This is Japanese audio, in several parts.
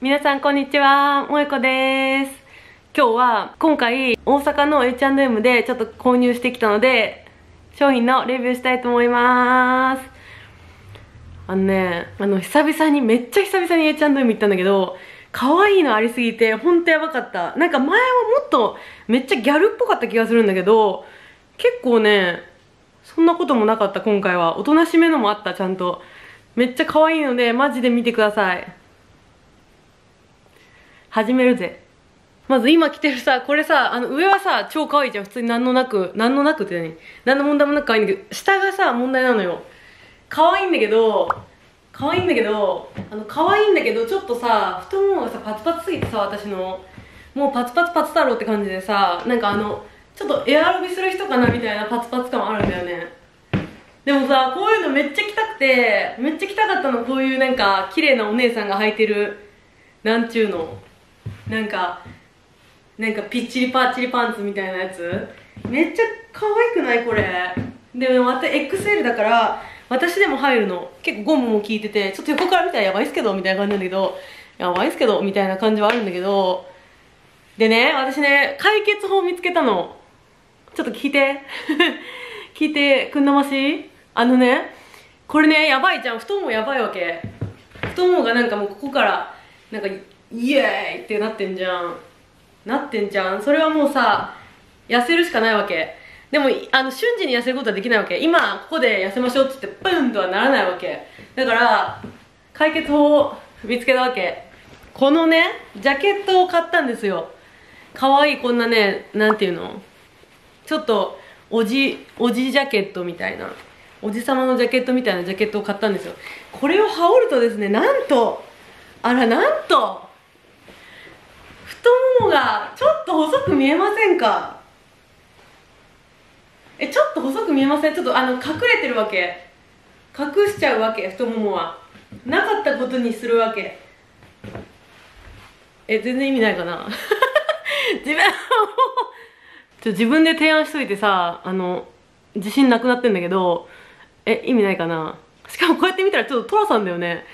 皆さんこんにちは、萌子です。今日は今回大阪の H&M でちょっと購入してきたので商品のレビューしたいと思います。あのね、あの久々に、めっちゃ久々に H&M 行ったんだけど、可愛いのありすぎてほんとやばかった。なんか前はもっとめっちゃギャルっぽかった気がするんだけど、結構ね、そんなこともなかった今回は。おとなしめのもあった、ちゃんと。めっちゃ可愛いので、マジで見てください。始めるぜ。まず今着てるさ、これさ、あの上はさ、超可愛いじゃん。普通に何のなく、何のなくって何？何の問題もなく可愛いんだけど、下がさ、問題なのよ。可愛いんだけど、可愛いんだけど、あの、可愛いんだけど、ちょっとさ、太ももがさ、パツパツすぎてさ、私の。もうパツパツパツ太郎って感じでさ、なんかあの、ちょっとエアロビする人かなみたいなパツパツ感あるんだよね。でもさ、こういうのめっちゃ着たくて、めっちゃ着たかったの、こういうなんか、綺麗なお姉さんが履いてる、なんちゅうの。なんか、なんかピッチリパッチリパンツみたいなやつ？めっちゃ可愛くないこれ？でもまた XL だから、私でも入るの。結構ゴムも効いてて、ちょっと横から見たらやばいっすけど、みたいな感じなんだけど、やばいっすけど、みたいな感じはあるんだけど、でね、私ね、解決法見つけたの。ちょっと聞いて。聞いて、くんなまし？あのね、これね、やばいじゃん。太ももやばいわけ。太ももがなんかもうここから、なんか、イエーイってなってんじゃん。なってんじゃん。それはもうさ、痩せるしかないわけ。でも、あの、瞬時に痩せることはできないわけ。今、ここで痩せましょうって言って、プンとはならないわけ。だから、解決法を見つけたわけ。このね、ジャケットを買ったんですよ。かわいいこんなね、なんていうの？ちょっと、おじ、おじジャケットみたいな。おじさまのジャケットみたいなジャケットを買ったんですよ。これを羽織るとですね、なんと、あら、なんと、太ももがちょっと細く見えませんか？え、ちょっと細く見えません？ちょっとあの、隠れてるわけ。隠しちゃうわけ、太ももは。なかったことにするわけ。え、全然意味ないかな？自分ちょ自分で提案しといてさ、あの、自信なくなってんだけど、え、意味ないかな？しかもこうやって見たらちょっとトラさんだよね。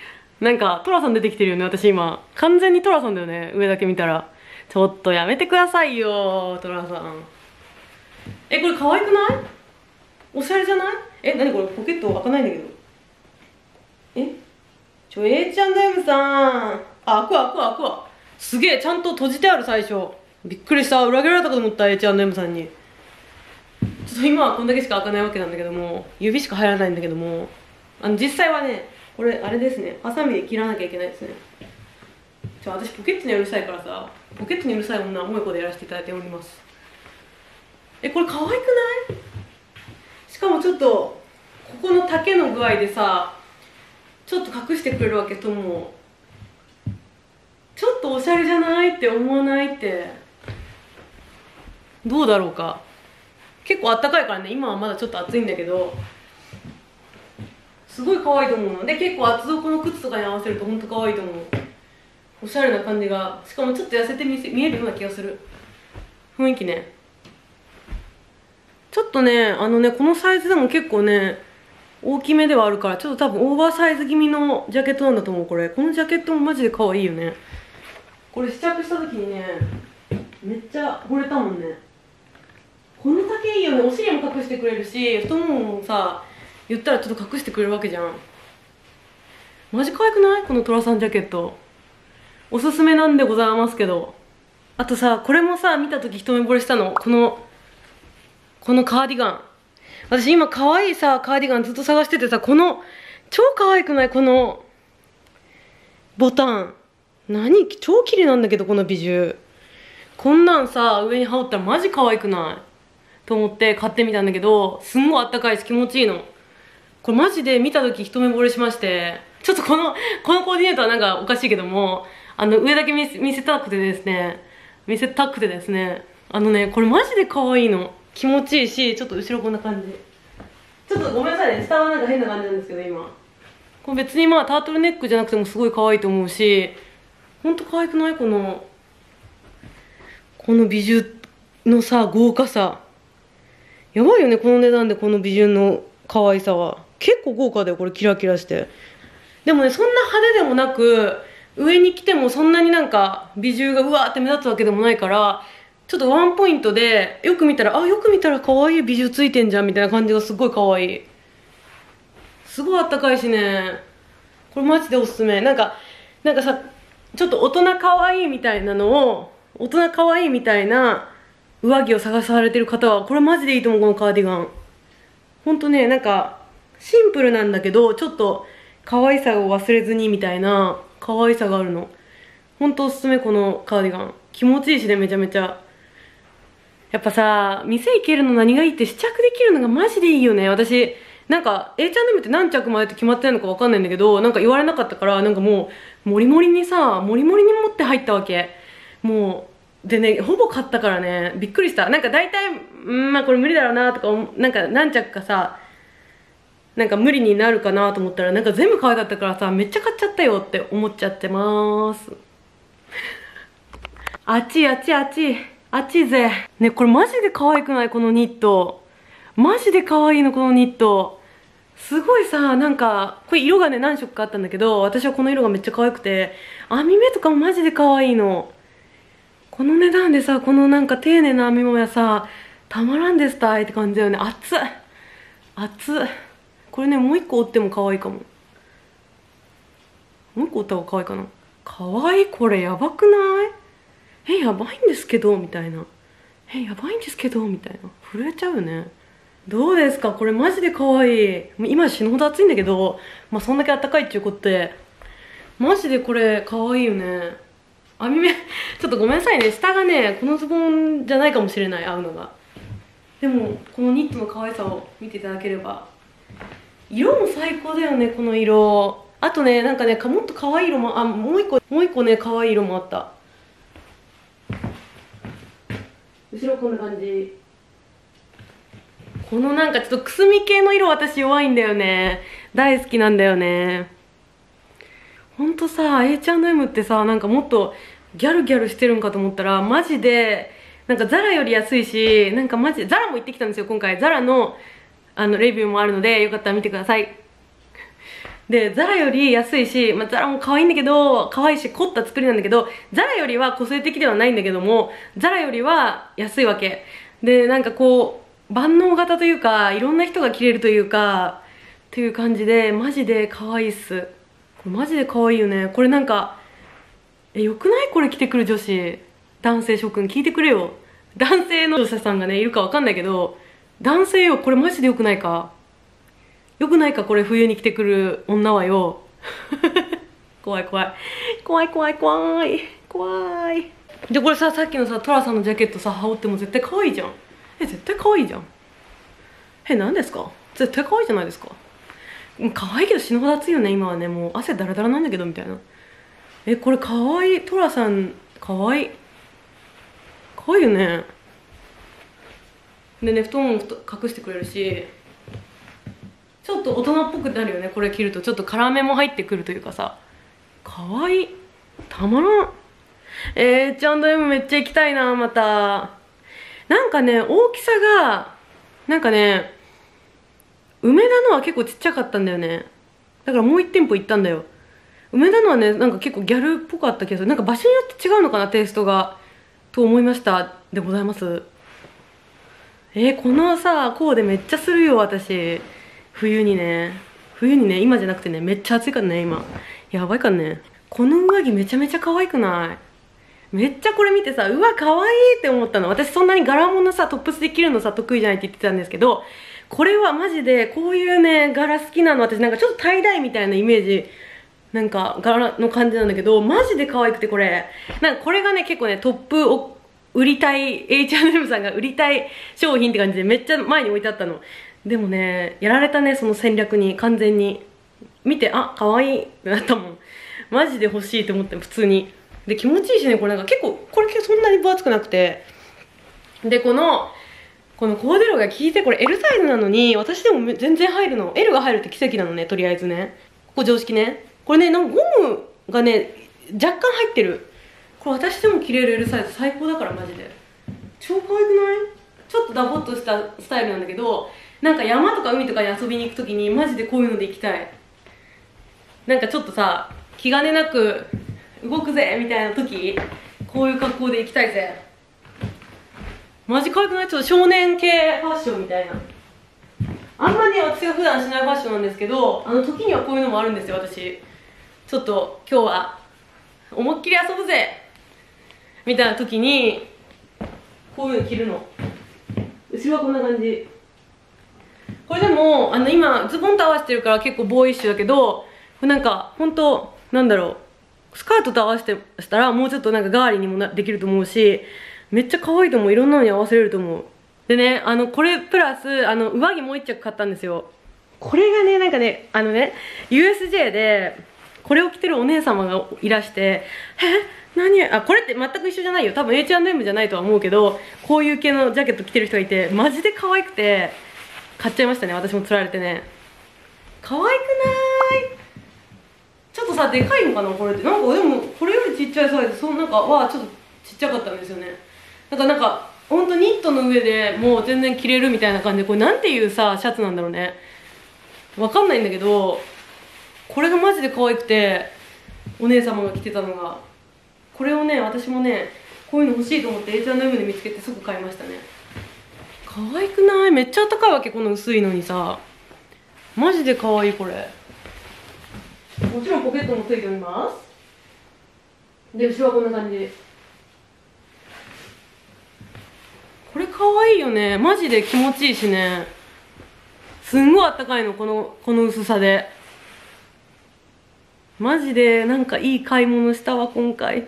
なんか、トラさん出てきてるよね、私今。完全にトラさんだよね、上だけ見たら。ちょっとやめてくださいよ、トラさん。え、これ可愛くない？おしゃれじゃない？え、なにこれ？ポケット開かないんだけど。え？ちょ、H&M さん。あ、開くわ、開くわ、開くわ。すげえ、ちゃんと閉じてある最初。びっくりした。裏切られたかと思った H&M さんに。ちょっと今はこんだけしか開かないわけなんだけども、指しか入らないんだけども、あの、実際はね、これ、あれですね。ハサミで切らなきゃいけないですね。ちょ、私ポケットにうるさいからさ、ポケットにうるさい女萌子でやらせていただいております。え、これ可愛くない？しかもちょっと、ここの丈の具合でさ、ちょっと隠してくれるわけともちょっとおしゃれじゃないって思わないってどうだろうか？結構あったかいからね今はまだちょっと暑いんだけどすごい可愛いと思うの。で結構厚底の靴とかに合わせると本当可愛いと思う。おしゃれな感じがしかもちょっと痩せて見せ見えるような気がする。雰囲気ね。ちょっとねあのねこのサイズでも結構ね大きめではあるからちょっと多分オーバーサイズ気味のジャケットなんだと思うこれ。このジャケットもマジで可愛いよね。これ試着した時にねめっちゃ惚れたもんね。この丈いいよね。お尻も隠してくれるし太もももさ言ったらちょっと隠してくれるわけじゃん。マジ可愛くない？このトラさんジャケット。おすすめなんでございますけど。あとさこれもさ見た時一目惚れしたの。このこのカーディガン。私今可愛いさカーディガンずっと探しててさこの超可愛くない？このボタン。何？超綺麗なんだけどこのビジュこんなんさ上に羽織ったらマジ可愛くない？と思って買ってみたんだけどすんごいあったかいし気持ちいいの。これマジで見た時一目惚れしまして。ちょっとこのこのコーディネートはなんかおかしいけどもあの上だけ見せ見せたくてですね。見せたくてですね。あのねこれマジで可愛いの。気持ちいいしちょっと後ろこんな感じちょっとごめんなさいね。下はなんか変な感じなんですけど今。これ別にまあタートルネックじゃなくてもすごい可愛いと思うしほんと可愛くないこのこの美術のさ豪華さ。やばいよねこの値段でこの美術の可愛さは。結構豪華だよこれ。キラキラして。でもねそんな派手でもなく上に着てもそんなになんか美獣がうわーって目立つわけでもないからちょっとワンポイントでよく見たらあよく見たら可愛い美獣ついてんじゃんみたいな感じがすごい可愛い。すごいあったかいしね。これマジでおすすめ。なんかなんかさちょっと大人可愛いみたいなのを大人可愛いみたいな上着を探されてる方はこれマジでいいと思うこのカーディガン。ほんとねなんかシンプルなんだけどちょっと可愛さを忘れずにみたいな可愛さがあるの。ほんとおすすめこのカーディガン。気持ちいいしねめちゃめちゃ。やっぱさ店行けるの何がいいって試着できるのがマジでいいよね。私なんか H&M って何着までって決まってないのか分かんないんだけどなんか言われなかったからなんかもうモリモリにさモリモリに持って入ったわけ。もうでねほぼ買ったからね。びっくりした。なんか大体うんまあこれ無理だろうなとか思なんか何着かさなんか無理になるかなと思ったらなんか全部可愛かったからさめっちゃ買っちゃったよって思っちゃってまーす。あっちあっちあっちあっちぜ。ねこれマジで可愛くない？このニット。マジで可愛いのこのニット。すごいさなんかこれ色がね何色かあったんだけど私はこの色がめっちゃ可愛くて編み目とかもマジで可愛いの。この値段でさこのなんか丁寧な編み物やさたまらんですたいって感じだよね。熱っ。熱っ。これねもう一個折っても可愛いかも。もう一個折った方が可愛いかな。可愛い？これやばくない？えやばいんですけどみたいな。えやばいんですけどみたいな。震えちゃうね。どうですか？これマジで可愛い。今死ぬほど暑いんだけどまあそんだけ暖かいっていうことで。マジでこれ可愛いよね。編み目ちょっとごめんなさいね。下がねこのズボンじゃないかもしれない。合うのが。でもこのニットの可愛さを見ていただければ。色も最高だよねこの色。あとねなんかねもっと可愛い色もあもう一個もう一個ね可愛い色もあった。後ろこんな感じ。このなんかちょっとくすみ系の色私弱いんだよね。大好きなんだよね。ほんとさ H&M ってさなんかもっとギャルギャルしてるんかと思ったらマジでなんかザラより安いしなんかマジでザラも行ってきたんですよ今回。ザラのあのレビューもあるのでよかったら見てください。でザラより安いし、まあ、ザラも可愛いんだけど可愛いし凝った作りなんだけどザラよりは個性的ではないんだけどもザラよりは安いわけ。でなんかこう万能型というかいろんな人が着れるというかっていう感じでマジで可愛いっす。マジで可愛いよね。これなんかえよくない？これ着てくる女子。男性諸君聞いてくれよ。男性の女子さんがねいるかわかんないけど男性よこれマジでよくないか？よくないかこれ冬に着てくる女はよ。怖 い怖い。怖い怖い怖い。怖い。でこれささっきのさトラさんのジャケットさ羽織っても絶対可愛いじゃん。え絶対可愛いじゃん。え何ですか？絶対可愛いじゃないですか。可愛いけど死ぬほど暑いよね今はね。もう汗だらだらなんだけどみたいな。えこれ可愛いトラさん可愛い。可愛いよね。でね布団も隠してくれるしちょっと大人っぽくなるよねこれ着ると。ちょっと辛めも入ってくるというかさ。かわい。いたまらん。えー、H&M めっちゃ行きたいなまた。なんかね大きさがなんかね梅田のは結構ちっちゃかったんだよね。だからもう1店舗行ったんだよ。梅田のはねなんか結構ギャルっぽかった気がする。なんか場所によって違うのかなテイストが。と思いました。でございます。えー、このさコーデめっちゃするよ私。冬にね。冬にね今じゃなくてねめっちゃ暑いからね今。やばいからね。この上着めちゃめちゃ可愛くない？めっちゃこれ見てさうわ可愛いって思ったの。私そんなに柄物さトップスで着るのさ得意じゃないって言ってたんですけどこれはマジでこういうね柄好きなの。私なんかちょっとタイダイみたいなイメージなんか柄の感じなんだけどマジで可愛くてこれ。なんかこれがね結構ねトップ売りたい H&M さんが売りたい商品って感じでめっちゃ前に置いてあったの。でもねやられたねその戦略に。完全に。見てあ可愛いってなったもん。マジで欲しいって思って普通に。で気持ちいいしねこれ。なんか結構これそんなに分厚くなくて。でこのこのコーデロが効いてこれ L サイズなのに私でも全然入るの。L が入るって奇跡なのねとりあえずね。ここ常識ね。これねなんかゴムがね若干入ってる。これ私でも着れる L サイズ最高だからマジで。超可愛くない？ちょっとダボっとしたスタイルなんだけどなんか山とか海とかに遊びに行く時にマジでこういうので行きたい。なんかちょっとさ気兼ねなく動くぜみたいな時こういう格好で行きたいぜ。マジ可愛くない？ちょっと少年系ファッションみたいな。あんまね私が普段しないファッションなんですけどあの時にはこういうのもあるんですよ私。ちょっと今日は思いっきり遊ぶぜ。みたいな時にこういうの着るの。後ろはこんな感じ。これでもあの今ズボンと合わせてるから結構ボーイッシュだけどなんか本当なんだろうスカートと合わせてしたらもうちょっとなんかガーリーにもなできると思うしめっちゃ可愛いと思う。いろんなのに合わせれると思う。でねあのこれプラスあの上着もう一着買ったんですよ。これがねなんかねあのね USJ でこれを着てるお姉様がいらしてえ何？あこれって全く一緒じゃないよ。多分 H&M じゃないとは思うけどこういう系のジャケット着てる人がいてマジで可愛くて買っちゃいましたね。私も釣られてね。可愛くない？ちょっとさでかいのかな？これって。なんかでもこれよりちっちゃいサイズ。そうなんかわあちょっとちっちゃかったんですよね。なんかなんか本当ニットの上でもう全然着れるみたいな感じでこれなんていうさシャツなんだろうね。わかんないんだけどこれがマジで可愛くてお姉様が着てたのが。これをね私もねこういうの欲しいと思って H&M で見つけてすぐ買いましたね。可愛くない？めっちゃ高いわけこの薄いのにさ。マジで可愛いこれ。もちろんポケットもついております。で後ろはこんな感じ。これ可愛いよね。マジで気持ちいいしね。すんごいあったかいのこのこの薄さで。マジでなんかいい買い物したわ今回。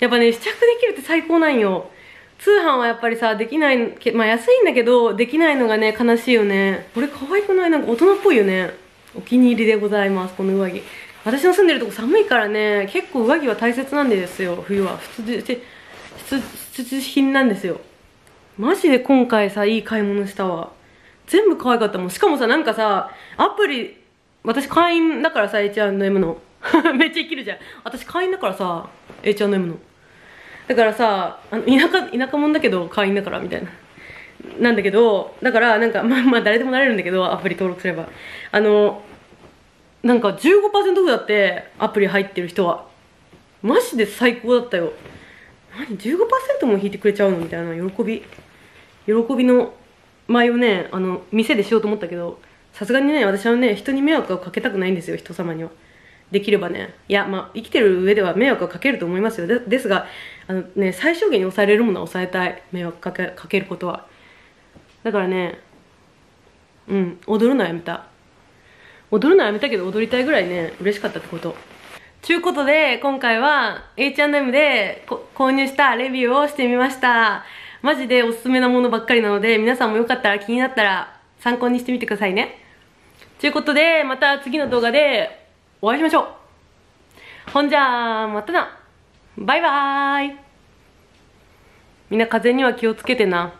やっぱね試着できるって最高なんよ。通販はやっぱりさできないまあ安いんだけどできないのがね悲しいよね。これ可愛くない？なんか大人っぽいよね。お気に入りでございますこの上着。私の住んでるとこ寒いからね結構上着は大切なんですよ。冬は。普通で必需品なんですよ。マジで今回さいい買い物したわ。全部可愛かったもん。しかもさなんかさアプリ私会員だからさ H&M の めっちゃ生きるじゃん。私会員だからさ H&M のだからさあの田舎田舎者だけど会員だからみたいな。なんだけどだからなんかまあまあ誰でもなれるんだけどアプリ登録すれば。あのなんか15%オフだってアプリ入ってる人は。マジで最高だったよ。何？15%も引いてくれちゃうの？みたいな喜び。喜びの舞をねあの店でしようと思ったけどさすがにね私はね人に迷惑をかけたくないんですよ人様には。できればね。いやまあ生きてる上では迷惑をかけると思いますよ。ですがあのね最小限に抑えれるものは抑えたい。迷惑かけかけることは。だからねうん踊るのはやめた。踊るのはやめたけど踊りたいぐらいね嬉しかったってこと。ちゅうことで今回は H&M で購入したレビューをしてみました。マジでおすすめなものばっかりなので皆さんもよかったら気になったら参考にしてみてくださいね。ということでまた次の動画でお会いしましょう。ほんじゃまたな。バイバーイ。みんな風には気をつけてな。